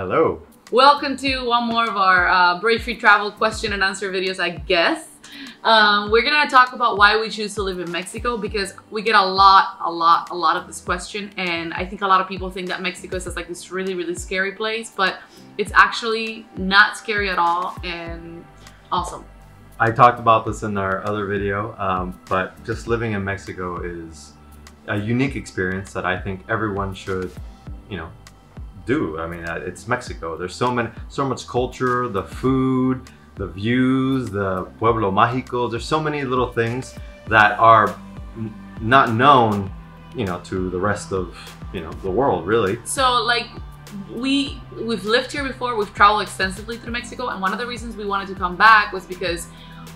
Hello. Welcome to one more of our uh, Brave Free Travel question and answer videos, I guess. Um, we're gonna talk about why we choose to live in Mexico because we get a lot, a lot, a lot of this question, and I think a lot of people think that Mexico is like this really, really scary place, but it's actually not scary at all and awesome. I talked about this in our other video, um, but just living in Mexico is a unique experience that I think everyone should, you know, do. I mean, uh, it's Mexico. There's so many, so much culture, the food, the views, the Pueblo Mágico. There's so many little things that are not known, you know, to the rest of, you know, the world really. So like we we've lived here before we've traveled extensively through mexico and one of the reasons we wanted to come back was because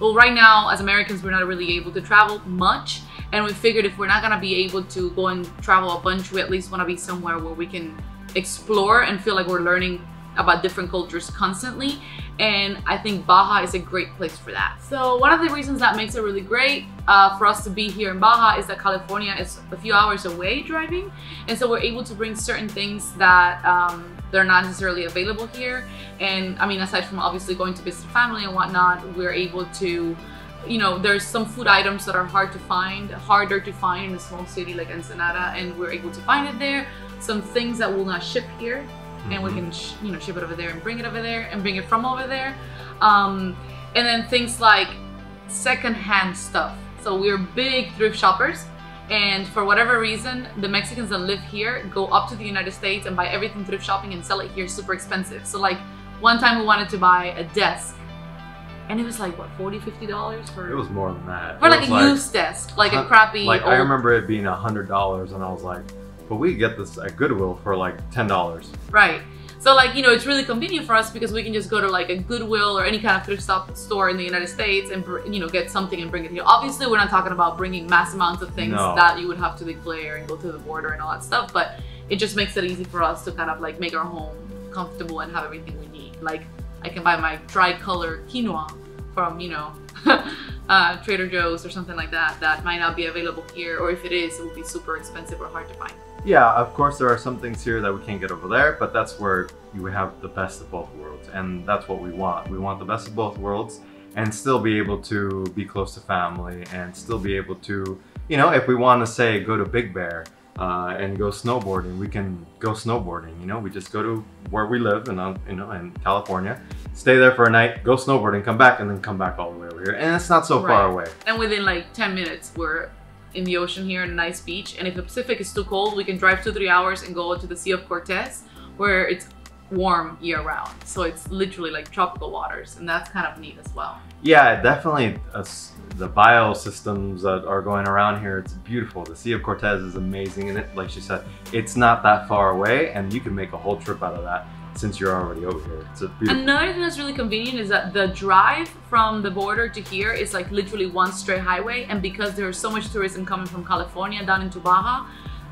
well right now as americans we're not really able to travel much and we figured if we're not gonna be able to go and travel a bunch we at least want to be somewhere where we can explore and feel like we're learning about different cultures constantly. And I think Baja is a great place for that. So one of the reasons that makes it really great uh, for us to be here in Baja is that California is a few hours away driving. And so we're able to bring certain things that um, they're not necessarily available here. And I mean aside from obviously going to visit family and whatnot we're able to you know there's some food items that are hard to find harder to find in a small city like Ensenada and we're able to find it there some things that will not ship here mm-hmm. and we mm-hmm. can you know ship it over there and bring it over there and bring it from over there um, and then things like secondhand stuff so we're big thrift shoppers and for whatever reason the Mexicans that live here go up to the United States and buy everything thrift shopping and sell it here super expensive so like one time we wanted to buy a desk and it was like what 40 50 dollars for it was more than that for like a like, used desk like a crappy like old... i remember it being a hundred dollars and i was like but we get this at Goodwill for like $10. Right. So like, you know, it's really convenient for us because we can just go to like a Goodwill or any kind of thrift stop store in the United States and, you know, get something and bring it here. Obviously, we're not talking about bringing mass amounts of things no. that you would have to declare and go to the border and all that stuff, but it just makes it easy for us to kind of like make our home comfortable and have everything we need. Like I can buy my tricolor quinoa from, you know, uh, Trader Joe's or something like that that might not be available here or if it is, it will be super expensive or hard to find. Yeah, of course there are some things here that we can't get over there, but that's where you have the best of both worlds, and that's what we want. We want the best of both worlds and still be able to be close to family and still be able to, you know, if we want to say go to Big Bear uh, and go snowboarding, we can go snowboarding. You know, we just go to where we live and uh, you know in California, stay there for a night, go snowboarding, come back, and then come back all the way over here, and it's not so right. far away. And within like 10 minutes, we're in the ocean here in a nice beach. And if the Pacific is too cold, we can drive two, three hours and go to the Sea of Cortez where it's warm year round. So it's literally like tropical waters and that's kind of neat as well. Yeah, definitely uh, the biosystems that are going around here, it's beautiful. The Sea of Cortez is amazing and it, like she said, it's not that far away and you can make a whole trip out of that since you're already over here. It's a beautiful. Another thing that's really convenient is that the drive from the border to here is like literally one straight highway. And because there's so much tourism coming from California down into Baja,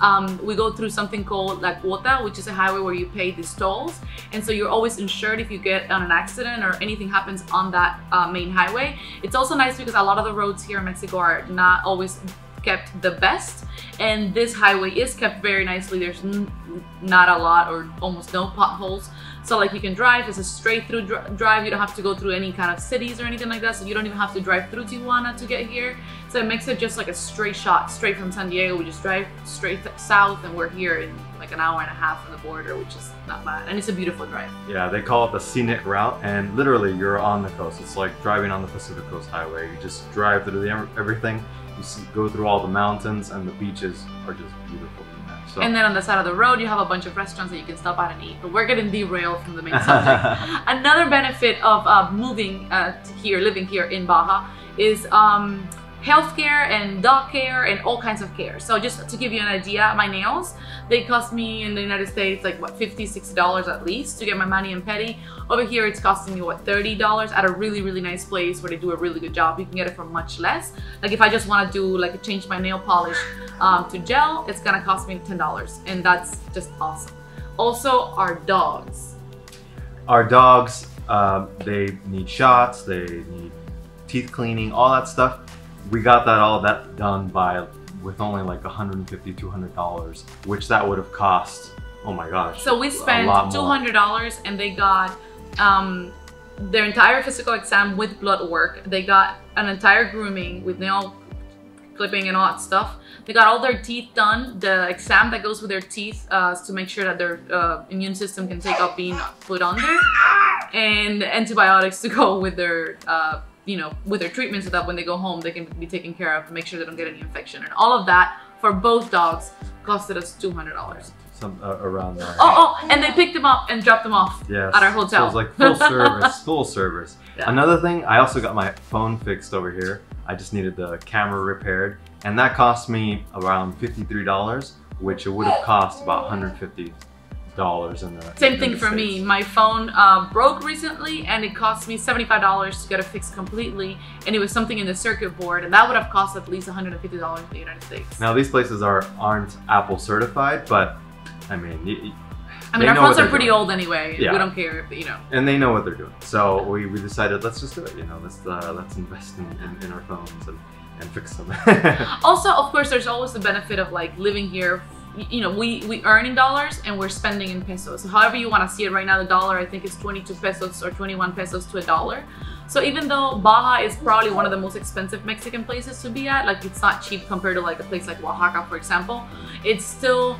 um, we go through something called La Cuota, which is a highway where you pay these tolls. And so you're always insured if you get on an accident or anything happens on that uh, main highway. It's also nice because a lot of the roads here in Mexico are not always kept the best and this highway is kept very nicely there's not a lot or almost no potholes so like you can drive. It's a straight through dr drive. You don't have to go through any kind of cities or anything like that. So you don't even have to drive through Tijuana to get here. So it makes it just like a straight shot straight from San Diego. We just drive straight south and we're here in like an hour and a half from the border which is not bad. And it's a beautiful drive. Yeah they call it the scenic route. And literally you're on the coast. It's like driving on the Pacific Coast Highway. You just drive through the, everything. You see, go through all the mountains and the beaches are just beautiful. So. And then on the side of the road, you have a bunch of restaurants that you can stop at and eat. But we're getting derailed from the main subject. Another benefit of uh, moving uh, here, living here in Baja, is um, healthcare and dog care and all kinds of care. So just to give you an idea, my nails, they cost me in the United States like what, 50 $60 at least to get my mani and pedi. Over here it's costing me what, $30 at a really, really nice place where they do a really good job. You can get it for much less. Like if I just want to do like change my nail polish um, to gel, it's gonna cost me $10 and that's just awesome. Also our dogs. Our dogs, um, they need shots, they need teeth cleaning, all that stuff we got that all that done by with only like 150 200 dollars which that would have cost oh my gosh. So we spent lot two more. hundred dollars, and they got um, their entire physical exam with blood work. They got an entire grooming with nail clipping and all that stuff. They got all their teeth done. The exam that goes with their teeth uh, to make sure that their uh, immune system can take up being put under, and antibiotics to go with their. Uh, you know, with their treatment so that when they go home, they can be taken care of, make sure they don't get any infection. And all of that for both dogs costed us $200. Some uh, around there. Oh, oh, and they picked them up and dropped them off Yes. at our hotel. So it was like full service, full service. Yeah. Another thing, I also got my phone fixed over here. I just needed the camera repaired, and that cost me around fifty-three dollars, which it would have cost about hundred fifty dollars in the Same in thing the for me. My phone uh, broke recently and it cost me $75 to get it fixed completely. And it was something in the circuit board, and that would have cost at least $150 in the United States. Now these places are aren't Apple certified, but I mean, I mean, they our phones are pretty doing. old anyway. Yeah. We don't care if, you know. and they know what they're doing. So we, we decided let's just do it. You know, let's uh, let's invest in, in, in our phones and, and fix them. Also, of course, there's always the benefit of like living here. You know, we, we earn in dollars and we're spending in pesos. So however you want to see it right now, the dollar I think is 22 pesos or 21 pesos to a dollar. So even though Baja is probably one of the most expensive Mexican places to be at, like it's not cheap compared to like a place like Oaxaca, for example, it's still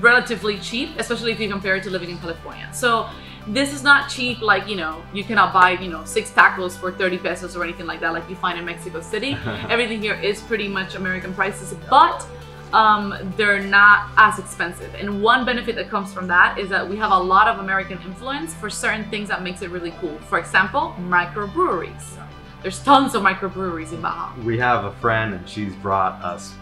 relatively cheap, especially if you compare it to living in California. So this is not cheap like, you know, you cannot buy, you know, six tacos for 30 pesos or anything like that like you find in Mexico City. Everything here is pretty much American prices, but um, they're not as expensive. And one benefit that comes from that is that we have a lot of American influence for certain things that makes it really cool. For example, microbreweries. There's tons of microbreweries in Baja. we have a friend and she's brought us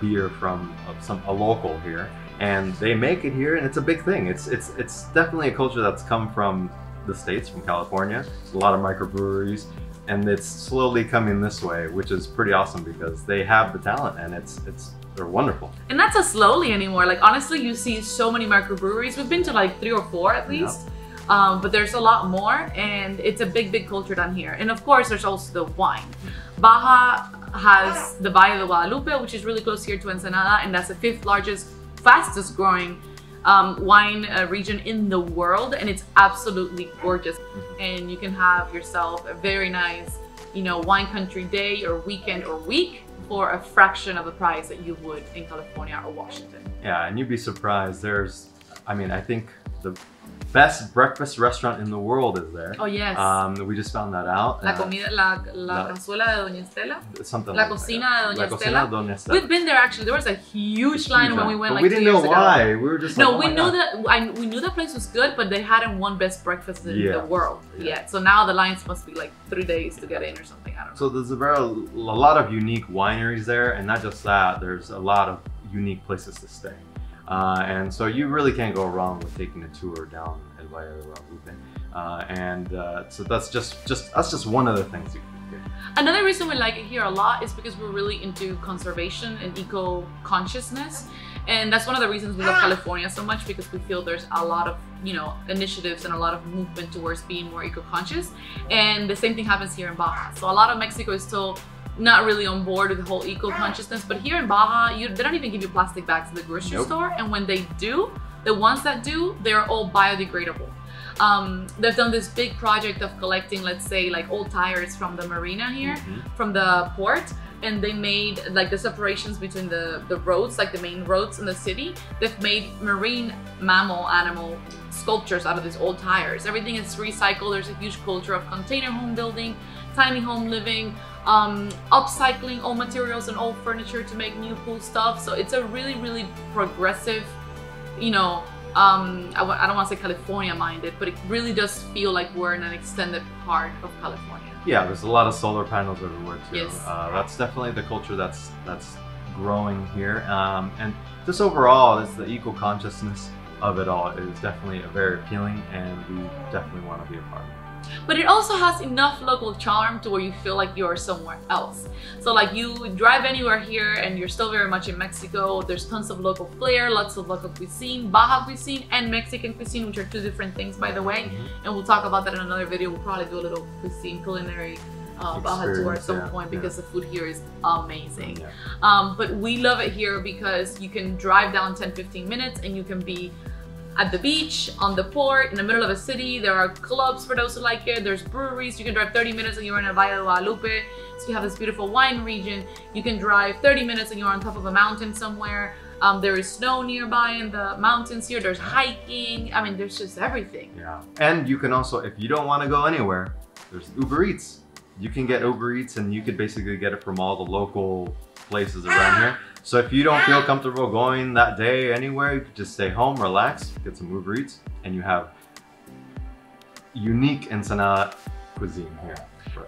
beer from some a local here and they make it here and it's a big thing it's it's it's definitely a culture that's come from the states from california a lot of microbreweries and it's slowly coming this way which is pretty awesome because they have the talent and it's it's they're wonderful And not so slowly anymore. Like honestly, you see so many microbreweries. We've been to like three or four at least. Um, but there's a lot more, and it's a big, big culture down here. And of course, there's also the wine. Baja has the Valle de Guadalupe, which is really close here to Ensenada, and that's the fifth largest, fastest growing um, wine uh, region in the world, and it's absolutely gorgeous. And you can have yourself a very nice, you know, wine country day or weekend or week for a fraction of the price that you would in California or Washington. yeah and you'd be surprised there's i mean i think the best breakfast restaurant in the world is there Oh yes. um, we just found that out la Uh, comida, la, la, la- cazuela de Doña Estela. something La like that, cocina yeah. de Doña La cocina de Doña Estela. We've been there actually. There was a huge line when we went but like we didn't know why. ago. We were just No, like, oh we knew God. that I, we knew that place was good, but they hadn't won best breakfast in Yeah. the world Yeah. yet. So now the lines must be like three days to get in or something. I don't know. So there's a very a lot of unique wineries there, and not just that. There's a lot of unique places to stay, uh, and so you really can't go wrong with taking a tour down El Valle de Guadalupe. Uh, and uh, so that's just just that's just one of the things you can do. Another reason we like it here a lot is because we're really into conservation and eco consciousness. And that's one of the reasons we love California so much because we feel there's a lot of, you know, initiatives and a lot of movement towards being more eco conscious. And the same thing happens here in Baja. So a lot of Mexico is still not really on board with the whole eco consciousness. But here in Baja, you, they don't even give you plastic bags at the grocery Nope. store. And when they do, the ones that do, they're all biodegradable. Um, they've done this big project of collecting, let's say, like old tires from the marina here, Mhm. from the port, and they made like the separations between the the roads, like the main roads in the city. They've made marine mammal animal sculptures out of these old tires. Everything is recycled. There's a huge culture of container home building, tiny home living, um, upcycling old materials and old furniture to make new cool stuff. So it's a really, really progressive, you know, um, I w- I don't want to say California minded, but it really does feel like we're in an extended part of California. Yeah, there's a lot of solar panels everywhere too. Yes. Uh, that's definitely the culture that's that's growing here, um, and just overall, it's the eco consciousness of it all is definitely a very appealing, and we definitely want to be a part of it. But it also has enough local charm to where you feel like you're somewhere else. So like you drive anywhere here and you're still very much in Mexico. There's tons of local flair, lots of local cuisine, Baja cuisine and Mexican cuisine, which are two different things by the way. And we'll talk about that in another video. We'll probably do a little cuisine culinary uh, Baja tour at some yeah, point yeah. because the food here is amazing. Yeah. Um, but we love it here because you can drive down 10 15 minutes and you can be at the beach, on the port, in the middle of a city. There are clubs for those who like it. There's breweries. You can drive 30 minutes and you're in a Valle de Guadalupe. So you have this beautiful wine region. You can drive 30 minutes and you're on top of a mountain somewhere. Um, there is snow nearby in the mountains here. There's hiking. I mean, there's just everything. Yeah. And you can also, if you don't want to go anywhere, there's Uber Eats. You can get Uber Eats and you could basically get it from all the local places around here. So if you don't feel ah! comfortable going that day anywhere, you could just stay home, relax, get some Uber Eats, and you have unique Ensenada cuisine here.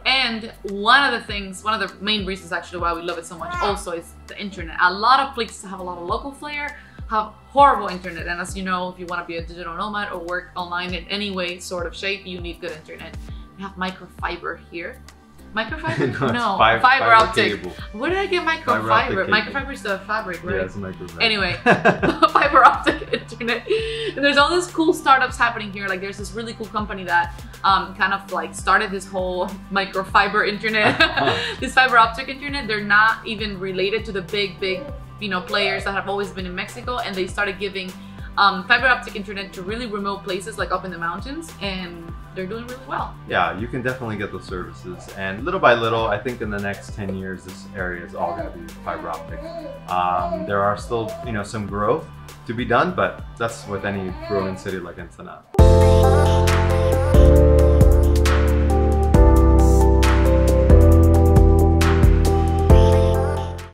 And one of the things, one of the main reasons actually why we love it so much ah! also is the internet. A lot of places have a lot of local flair, have horrible internet. And as you know, if you want to be a digital nomad or work online in any way, sort of shape, you need good internet. We have microfiber here. Microfiber? no, no fiber, fiber, optic. cable. Where did I get microfiber? Microfiber is the fabric, right? Yeah, it's microfiber. Anyway, fiber optic internet. And there's all this cool startups happening here. Like there's this really cool company that um, kind of like started this whole microfiber internet, this fiber optic internet. They're not even related to the big, big, you know, players that have always been in Mexico, and they started giving um, fiber optic internet to really remote places, like up in the mountains, and they're doing really well. yeah, you can definitely get those services. And little by little, I think in the next 10 years, this area is all going to be fiber optic. Um, there are still, you know, some growth to be done, but that's with any growing city like Ensenada.